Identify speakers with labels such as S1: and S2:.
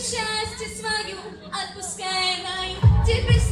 S1: счастье свою отпускай в. Теперь